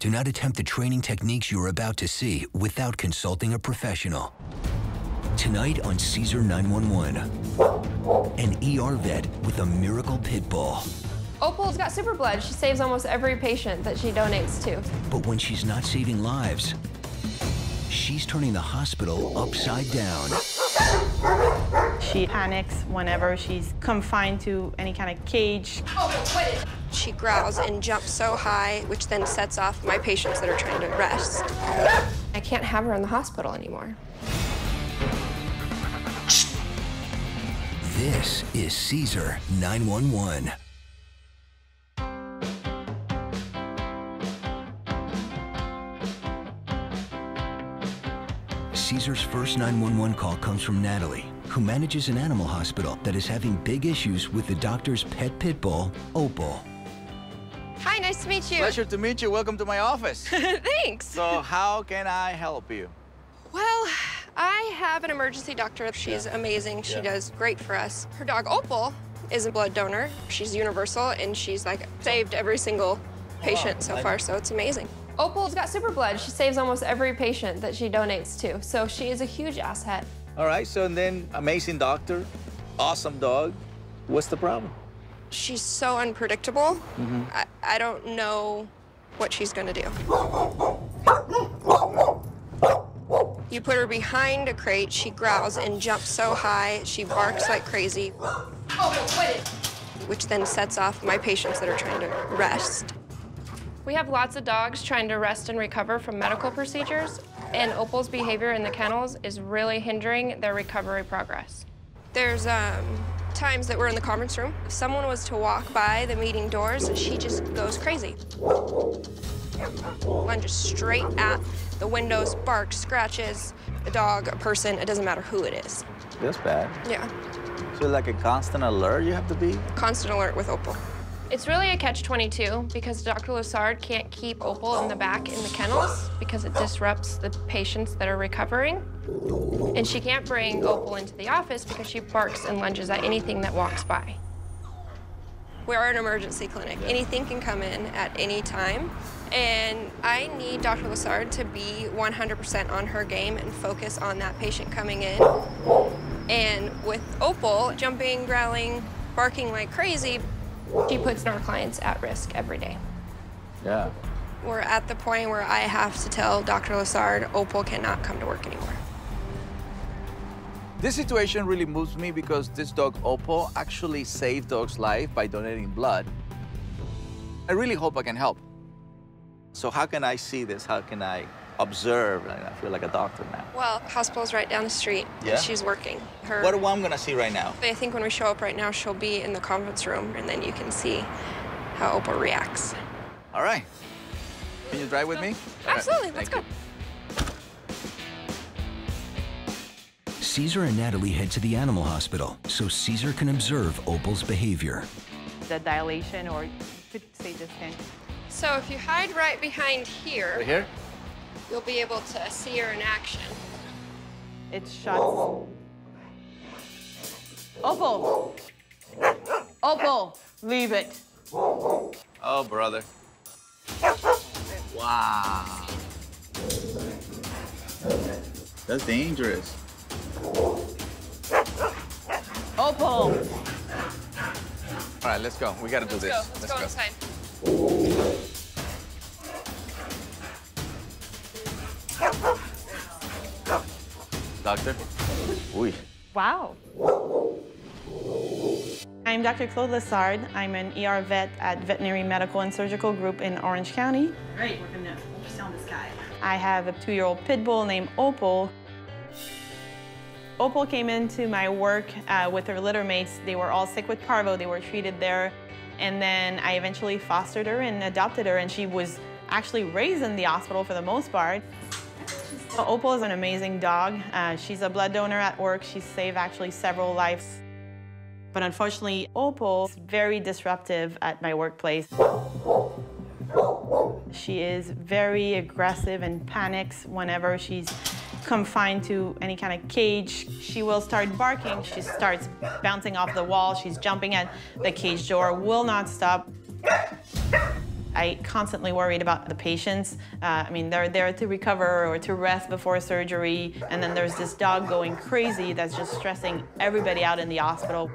Do not attempt the training techniques you are about to see without consulting a professional. Tonight on Cesar 911, an ER vet with a miracle pit bull. Opal's got super blood. She saves almost every patient that she donates to. But when she's not saving lives, she's turning the hospital upside down. She panics whenever she's confined to any kind of cage. She growls and jumps so high, which then sets off my patients that are trying to rest. I can't have her in the hospital anymore. This is Cesar 911. Cesar's first 911 call comes from Natalie, who manages an animal hospital that is having big issues with the doctor's pet pit bull, Opal. Hi, nice to meet you. Pleasure to meet you. Welcome to my office. Thanks. so how can I help you? Well, I have an emergency doctor. She's amazing. She Yeah. does great for us. Her dog Opal is a blood donor. She's universal and she's like saved every single patient so I- far, so it's amazing. Opal's got super blood. She saves almost every patient that she donates to. So she is a huge asset. All right, so and then amazing doctor, awesome dog. What's the problem? She's so unpredictable. I, I don't know what she's gonna do. You put her behind a crate, she growls and jumps so high, she barks like crazy, which then sets off my patients that are trying to rest. We have lots of dogs trying to rest and recover from medical procedures, and Opal's behavior in the kennels is really hindering their recovery progress. There's um, times that we're in the conference room. If someone was to walk by the meeting doors, she just goes crazy. Lunges straight at the windows, barks, scratches, a dog, a person, it doesn't matter who it is. That's bad. Yeah, So like a constant alert you have to be? constant alert with Opal. It's really a catch-22 because Dr. Lessard can't keep Opal in the back in the kennels because it disrupts the patients that are recovering. And she can't bring Opal into the office because she barks and lunges at anything that walks by. We are an emergency clinic. Anything can come in at any time. And I need Dr. Lessard to be 100% on her game and focus on that patient coming in. And with Opal jumping, growling, barking like crazy, She puts our clients at risk every day. Yeah. we're at the point where I have to tell Dr. Lessard Opal cannot come to work anymore. This situation really moves me because this dog Opal actually saved dog's life by donating blood. I really hope I can help. So how can I see this? How can I observe? I I feel like a doctor now. Well, hospital's right down the street. Yeah? She's working. Her What do I'm gonna see right now? I think when we show up right now, she'll be in the conference room, and then you can see how Opal reacts. All right. Can you drive with me? All right, Absolutely, let's thank go. you. Cesar and Natalie head to the animal hospital so Cesar can observe Opal's behavior. The dilation, or you could say this thing. So if you hide right behind here, Right here? You'll be able to see her in action. It shuts. Opal! Opal, leave it. Oh, brother. Wow. That's dangerous. Opal! All right, let's go. We gotta do Let's this. go. Let's, go, inside. Doctor? Uy. Wow. I'm Dr. Claude Lessard. I'm an ER vet at Veterinary Medical and Surgical Group in Orange County. Great, we're gonna ultrasound this guy. I have a two-year-old pit bull named Opal. Opal came into my work uh, with her litter mates. They were all sick with parvo. They were treated there. And then I eventually fostered her and adopted her, and she was actually raised in the hospital for the most part. So Opal is an amazing dog. Uh, she's a blood donor at work. She's saved actually several lives. But unfortunately, Opal is very disruptive at my workplace. She is very aggressive and panics whenever she's confined to any kind of cage. She will start barking. She starts bouncing off the wall. She's jumping at the cage door, will not stop. I constantly worried about the patients. Uh, I mean, they're there to recover or to rest before surgery, and then there's this dog going crazy that's just stressing everybody out in the hospital.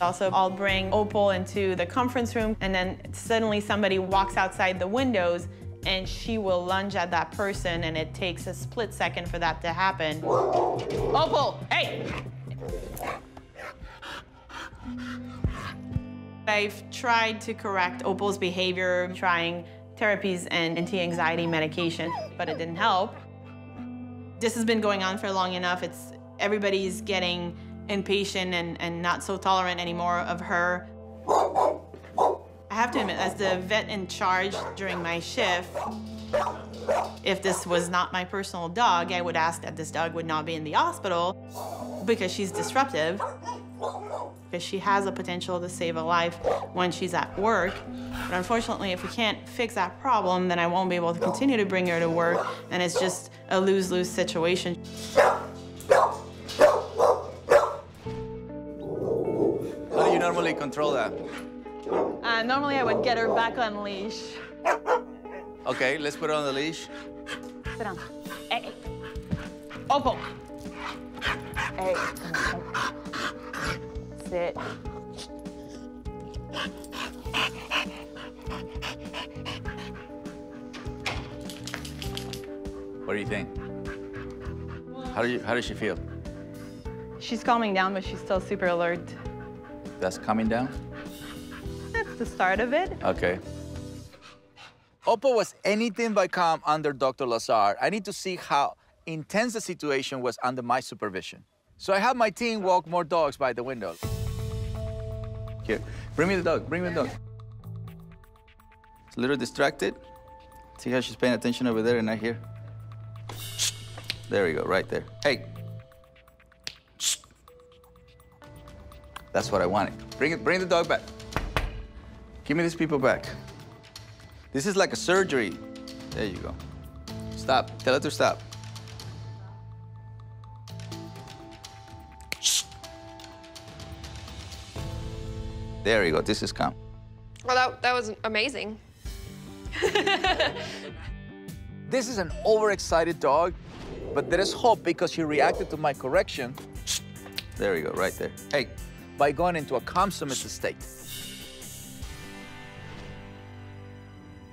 Also, I'll bring Opal into the conference room, and then suddenly somebody walks outside the windows and she will lunge at that person, and it takes a split second for that to happen. Opal, hey! I've tried to correct Opal's behavior, trying therapies and anti-anxiety medication, but it didn't help. This has been going on for long enough. It's everybody's getting impatient and, and not so tolerant anymore of her. I have to admit, as the vet in charge during my shift, if this was not my personal dog, I would ask that this dog would not be in the hospital because she's disruptive, because she has a potential to save a life when she's at work. But unfortunately, if we can't fix that problem, then I won't be able to continue to bring her to work, and it's just a lose-lose situation. How do you normally control that? Uh, normally, I would get her back on leash. Okay, let's put her on the leash. Sit down. Hey, hey. Come on. Sit. What do you think? How do you how does she feel? She's calming down, but she's still super alert. That's coming down? That's the start of it. Okay. Opal was anything but calm under Dr. Lessard. I need to see how intense the situation was under my supervision. So I have my team walk more dogs by the window. Here, bring me the dog, bring me the dog. It's a little distracted. See how she's paying attention over there and not here? There we go, right there. Hey. That's what I wanted. Bring it, bring the dog back. Give me these people back. This is like a surgery. There you go. Stop. Tell her to stop. There you go. This is calm. Well, that, that was amazing. This is an overexcited dog, but there is hope because she reacted to my correction. There you go, right there. Hey, by going into a calm submissive state.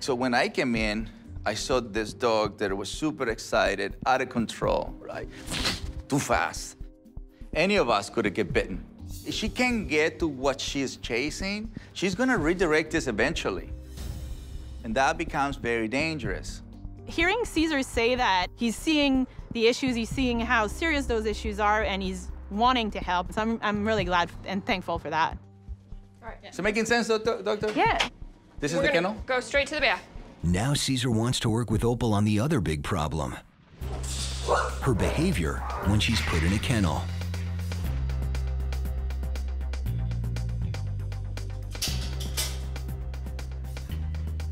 So when I came in, I saw this dog that was super excited, out of control, right? Too fast. Any of us could have get bitten. If she can't get to what she is chasing, she's gonna redirect this eventually. And that becomes very dangerous. Hearing Cesar say that he's seeing the issues, he's seeing how serious those issues are, and he's wanting to help. So I'm, I'm really glad and thankful for that. All right. Is it making sense, doctor? doctor? Yeah. This is We're the kennel? go straight to the bath. Now Cesar wants to work with Opal on the other big problem her behavior when she's put in a kennel.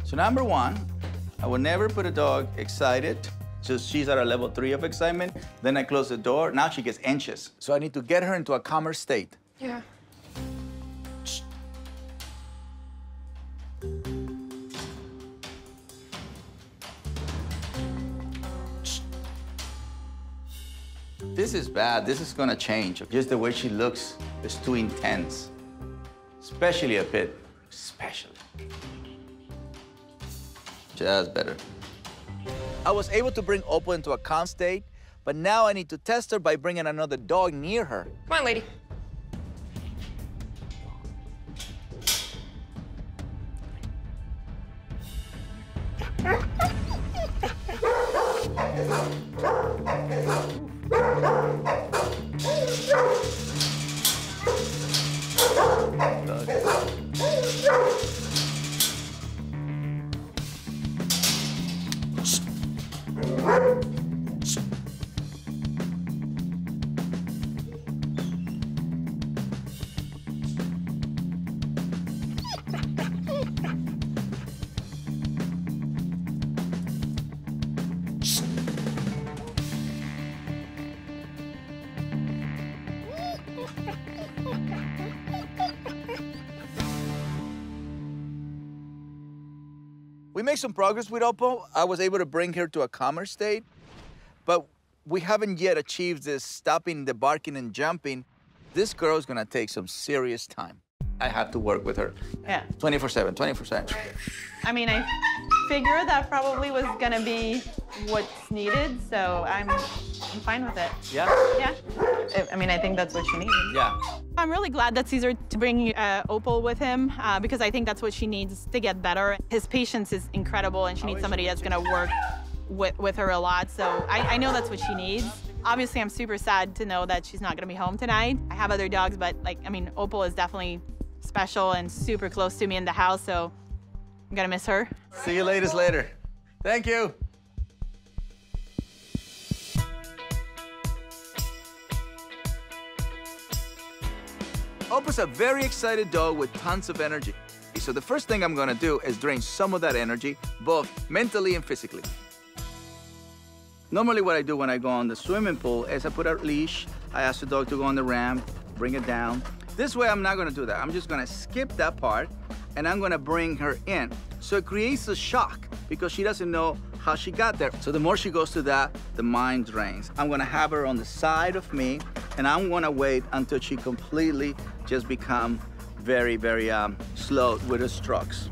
So number one, I will never put a dog excited. So she's at a level three of excitement. Then I close the door. Now she gets anxious. So I need to get her into a calmer state. Yeah. This is bad. This is gonna change. Just the way she looks is too intense. Especially a pit. Just better. I was able to bring Opal into a calm state, but now I need to test her by bringing another dog near her. Come on, lady. Made some progress with Opal. I was able to bring her to a calmer state, but we haven't yet achieved this stopping the barking and jumping. This girl is gonna take some serious time. I had to work with her. Yeah. 24-7, 24-7. I mean, I figure that probably was gonna be what's needed, so I'm, I'm fine with it. Yeah? Yeah. I- I mean, I think that's what she needs. Yeah. I'm really glad that Cesar to bring uh, Opal with him uh, because I think that's what she needs to get better. His patience is incredible, and she needs somebody that's gonna work with, with her a lot. So I, I know that's what she needs. Obviously, I'm super sad to know that she's not gonna be home tonight. I have other dogs, but like, I mean, Opal is definitely special and super close to me in the house, so I'm gonna miss her. See you ladies later. Thank you. Opal's a very excited dog with tons of energy. So the first thing I'm gonna do is drain some of that energy, both mentally and physically. Normally what I do when I go on the swimming pool is I put a leash, I ask the dog to go on the ramp, bring it down. This way I'm not gonna do that. I'm just gonna skip that part and I'm gonna bring her in. So it creates a shock because she doesn't know how she got there. So the more she goes to that, the mind drains. I'm gonna have her on the side of me and I'm gonna wait until she completely just become very, very um, slow with her strokes.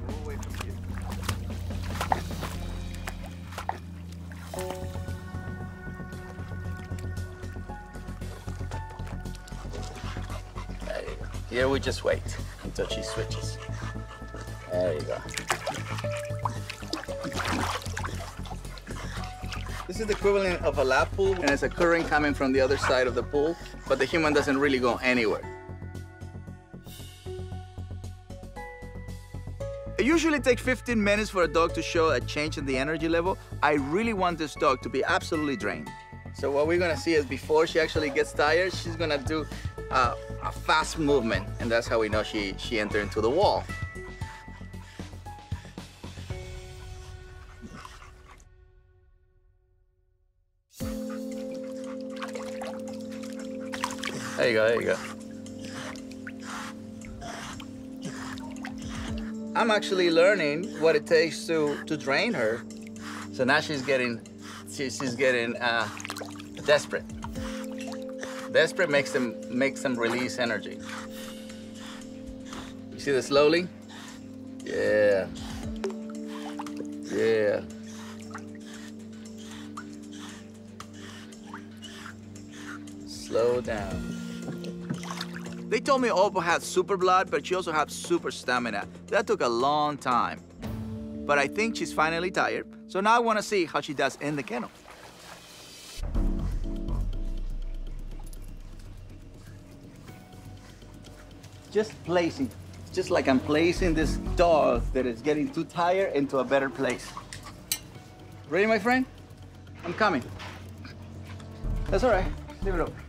There you go. Here we just wait until she switches. There you go. This is the equivalent of a lap pool, and it's a current coming from the other side of the pool, but the human doesn't really go anywhere. It usually takes 15 minutes for a dog to show a change in the energy level. I really want this dog to be absolutely drained. So what we're gonna see is before she actually gets tired, she's gonna do uh, a fast movement, and that's how we know she, she entered into the wall. There you go, there you go. I'm actually learning what it takes to, to drain her. So now she's getting, she, she's getting uh, desperate. Desperate makes them, makes them release energy. You see this slowly? Yeah. Yeah. Slow down. They told me Opal had super blood, but she also had super stamina. That took a long time. But I think she's finally tired, so now I want to see how she does in the kennel. Just placing, just like I'm placing this dog that is getting too tired into a better place. Ready, my friend? I'm coming. That's all right. Leave it over.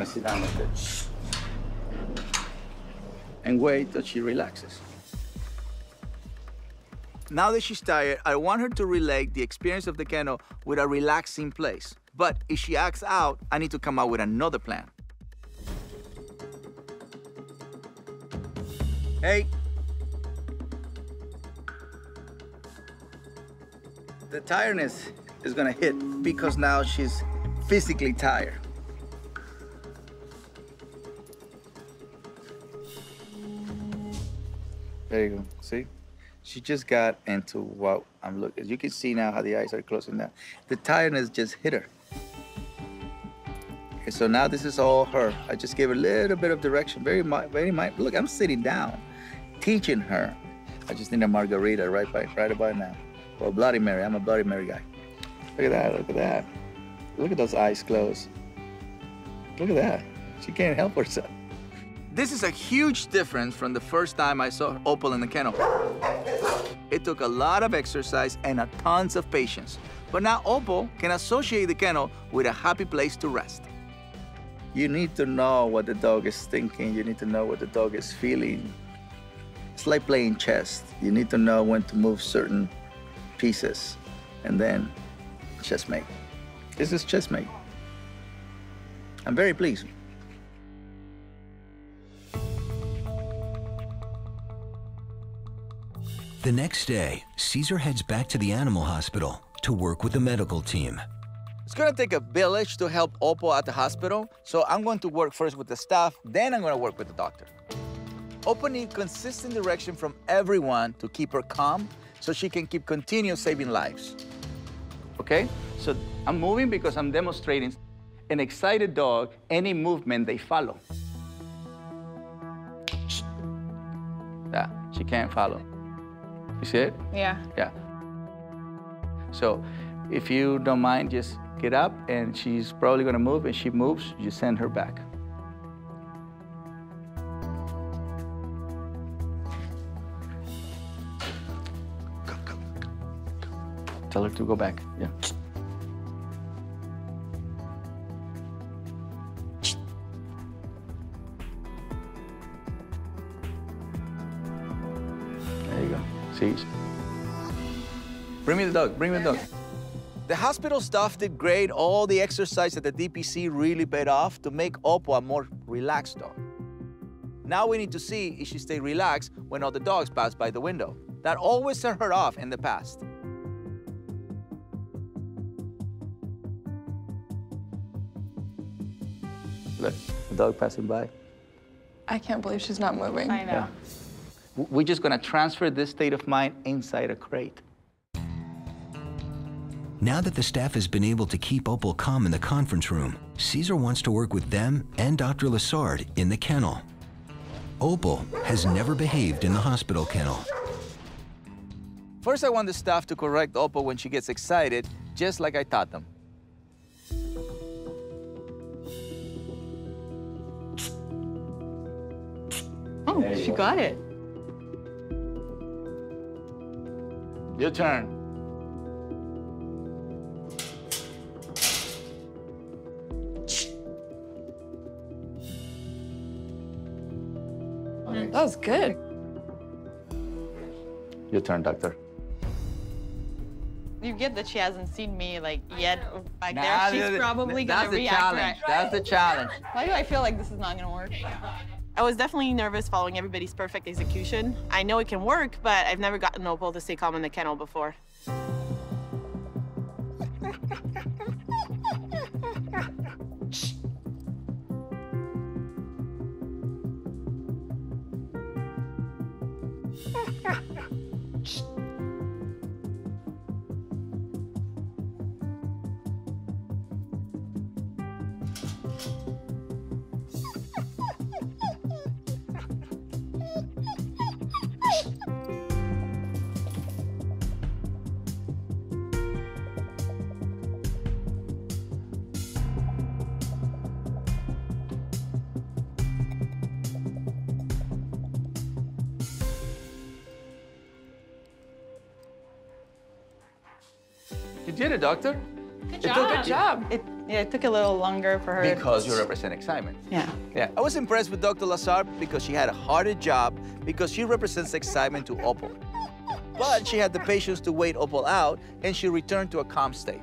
I'm gonna sit down with it and wait till she relaxes. Now that she's tired, I want her to relate the experience of the kennel with a relaxing place. But if she acts out, I need to come up with another plan. Hey. The tiredness is gonna hit because now she's physically tired. There you go. See? She just got into what I'm looking. You can see now how the eyes are closing down. The tiredness just hit her. Okay, so now this is all her. I just gave a little bit of direction. Very, very mind. Look, I'm sitting down, teaching her. I just need a margarita right by, right about now. Or Bloody Mary. I'm a Bloody Mary guy. Look at that. Look at that. Look at those eyes closed. Look at that. She can't help herself. This is a huge difference from the first time I saw Opal in the kennel. It took a lot of exercise and a tons of patience. But now Opal can associate the kennel with a happy place to rest. You need to know what the dog is thinking. You need to know what the dog is feeling. It's like playing chess. You need to know when to move certain pieces. And then chessmate. This is chessmate. I'm very pleased. The next day, Cesar heads back to the animal hospital to work with the medical team. It's gonna take a village to help Opal at the hospital, so I'm going to work first with the staff, then I'm gonna work with the doctor. Opal needs consistent direction from everyone to keep her calm so she can keep continue saving lives. Okay? So I'm moving because I'm demonstrating an excited dog, any movement they follow. Yeah, she can't follow. You see it? Yeah. Yeah. So if you don't mind, just get up and she's probably gonna move. and she moves, you send her back. Tell her to go back. Yeah. Go. Bring me the dog. Bring me the dog. The hospital staff did great. All the exercise at the DPC really paid off to make Opal a more relaxed dog. Now we need to see if she stay relaxed when all the dogs pass by the window. That always turned her off in the past. Look, the dog passing by. I can't believe she's not moving. I know. Yeah. W- We're just gonna transfer this state of mind inside a crate. Now that the staff has been able to keep Opal calm in the conference room, Cesar wants to work with them and Dr. Lessard in the kennel. Opal has never behaved in the hospital kennel. First, I want the staff to correct Opal when she gets excited, just like I taught them. Oh, she got it. Your turn. That was good. Your turn, doctor. You get that she hasn't seen me like yet back Nah, there. She's probably that's gonna react. the react. challenge. right. That's the challenge. Why do I feel like this is not gonna work? I was definitely nervous following everybody's perfect execution. I know it can work, but I've never gotten Opal to stay calm in the kennel before. Did it, doctor. Good job. Good job. It, yeah, it took a little longer for her. Because you represent excitement. Yeah. Yeah, I was impressed with Dr. Lessard because she had a harder job because she represents excitement to Opal. But she had the patience to wait Opal out and she returned to a calm state.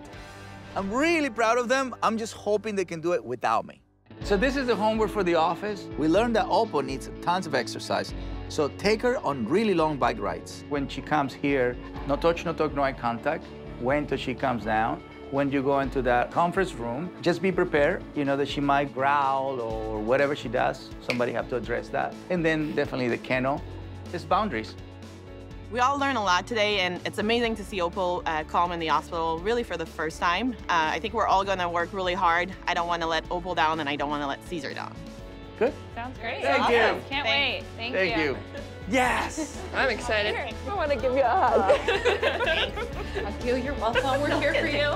I'm really proud of them. I'm just hoping they can do it without me. So this is the homework for the office. We learned that Opal needs tons of exercise. So take her on really long bike rides. When she comes here, no touch, no talk, no eye contact. Until she comes down. When you go into that conference room, just be prepared. You know that she might growl or whatever she does. Somebody have to address that. And then definitely the kennel. It's boundaries. We all learned a lot today, and it's amazing to see Opal uh, calm in the hospital, really for the first time. Uh, I think we're all gonna work really hard. I don't wanna let Opal down, and I don't wanna let Cesar down. Good? Sounds great. Thank awesome. you. Can't Thank- wait. Thank, Thank you. Yes! I'm excited. I want to give you a hug. I feel your welcome. We're here for you.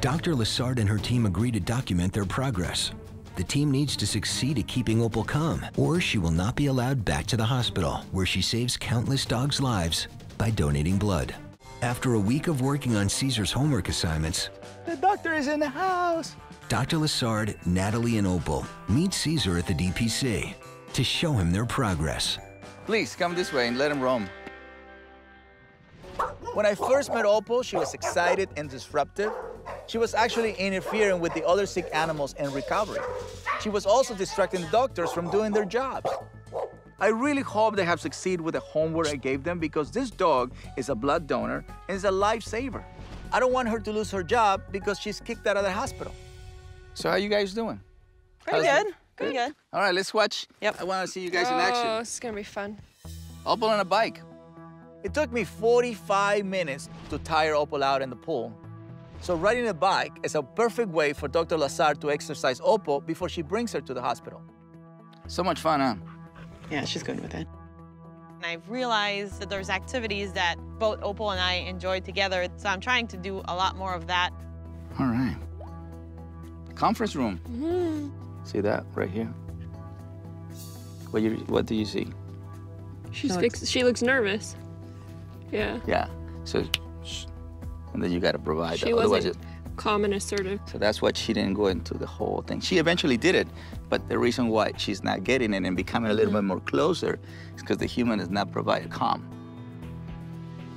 Dr. Lessard and her team agree to document their progress. The team needs to succeed at keeping Opal calm, or she will not be allowed back to the hospital, where she saves countless dogs' lives by donating blood. After a week of working on Cesar's homework assignments, The doctor is in the house. Dr. Lessard, Natalie, and Opal meet Cesar at the DPC to show him their progress. Please come this way and let him roam. When I first met Opal, she was excited and disruptive. She was actually interfering with the other sick animals in recovery. She was also distracting the doctors from doing their jobs. I really hope they have succeeded with the homework I gave them because this dog is a blood donor and is a lifesaver. I don't want her to lose her job because she's kicked out of the hospital. So how you guys doing? Pretty How's it? good. Pretty good. All right, let's watch. Yep. I want to see you guys in Oh, action. this is gonna be fun. Opal on a bike. It took me 45 minutes to tire Opal out in the pool. So riding a bike is a perfect way for Dr. Lessard to exercise Opal before she brings her to the hospital. So much fun, huh? Yeah, she's good with it. And I've realized that there's activities that both Opal and I enjoy together, so I'm trying to do a lot more of that. All right. Conference room. Mm-hmm. See that right here? What you what do you see? She's looks- fix- she looks nervous. Yeah. Yeah. So, shh. and then you got to provide She that. Otherwise, wasn't calm and assertive. So that's why she didn't go into the whole thing. She eventually did it, but the reason why she's not getting it and becoming a little mm-hmm. bit more closer is because the human is not provided calm.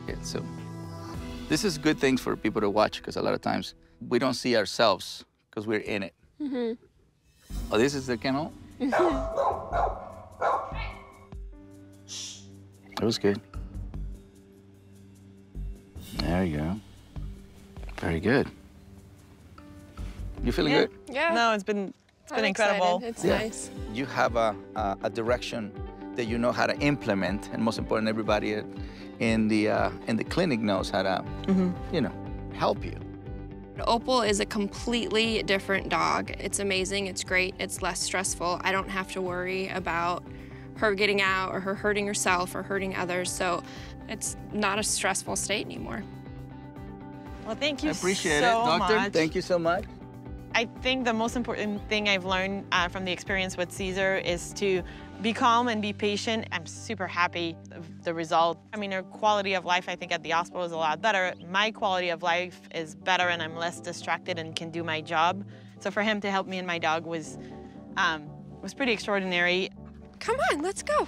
Yeah, so this is good things for people to watch because a lot of times we don't see ourselves because we're in it. Mm-hmm. Oh, this is the kennel? Mm-hmm. That was good. There you go. Very good. You feeling Yeah. good? Yeah. No, it's been it's been I'm incredible. Excited. It's Yeah. nice. you have a, a, a direction that you know how to implement, and most important, everybody in the uh, in the clinic knows how to, you know, help you. Opal is a completely different dog. It's amazing, it's great, it's less stressful. I don't have to worry about her getting out or her hurting herself or hurting others. So it's not a stressful state anymore. Well, thank you I appreciate so it, doctor. much. Thank you so much. I think the most important thing I've learned uh, from the experience with Cesar is to be calm and be patient. I'm super happy of the result. I mean, her quality of life, I think, at the hospital is a lot better. My quality of life is better, and I'm less distracted and can do my job. So for him to help me and my dog was um, was pretty extraordinary. Come on, let's go.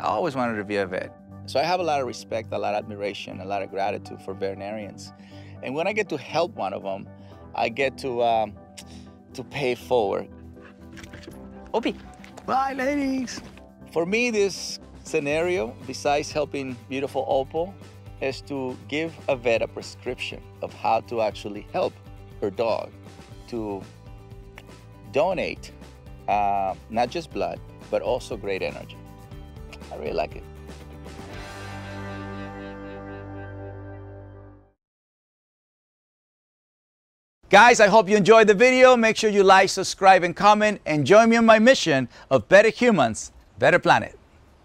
I always wanted to be a vet. So I have a lot of respect, a lot of admiration, a lot of gratitude for veterinarians. And when I get to help one of them, I get to um, to pay forward. Opie. Bye, ladies. For me, this scenario, besides helping beautiful Opal, is to give a vet a prescription of how to actually help her dog to donate uh, not just blood, but also great energy. I really like it. Guys, I hope you enjoyed the video. Make sure you like, subscribe, and comment, and join me on my mission of better humans, better planet.